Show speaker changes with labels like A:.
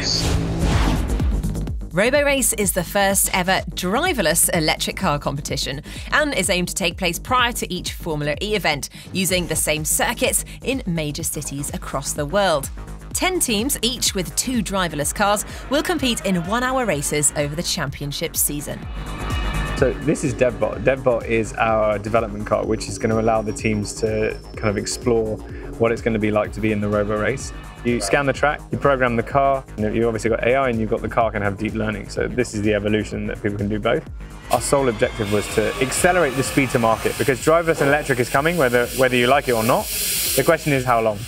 A: race. RoboRace is the first ever driverless electric car competition and is aimed to take place prior to each Formula E event using the same circuits in major cities across the world. 10 teams, each with two driverless cars, will compete in one hour races over the championship season.
B: So this is DevBot. DevBot is our development car, which is going to allow the teams to kind of explore what it's going to be like to be in the robo race. You scan the track, you program the car, and you obviously got AI and you've got the car can have deep learning. So this is the evolution that people can do both. Our sole objective was to accelerate the speed to market because driverless and electric is coming, whether, whether you like it or not. The question is how long.